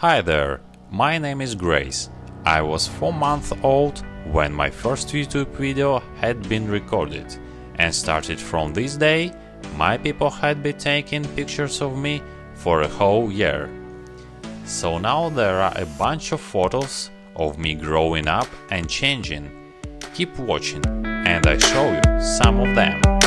Hi there, my name is Grace. I was 4 months old when my first YouTube video had been recorded, and started from this day, my people had been taking pictures of me for a whole year. So now there are a bunch of photos of me growing up and changing. Keep watching, and I show you some of them.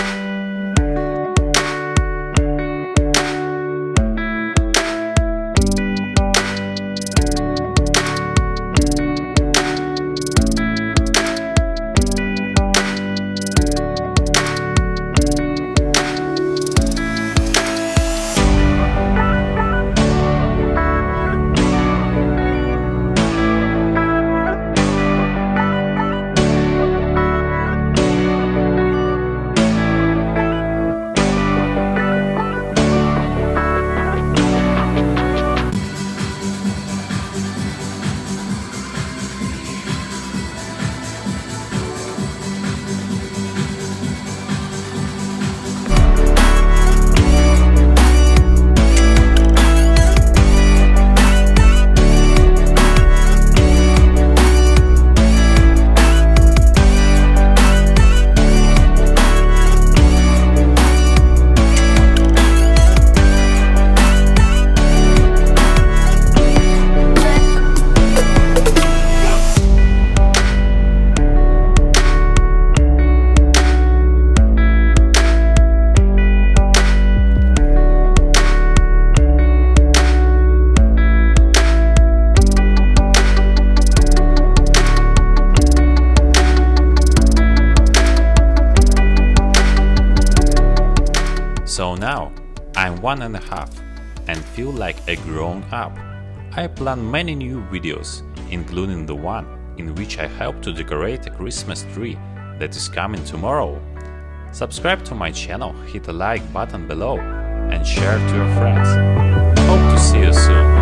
So now, I'm one and a half and feel like a grown up. I plan many new videos, including the one in which I help to decorate a Christmas tree that is coming tomorrow. Subscribe to my channel, hit the like button below and share to your friends. Hope to see you soon.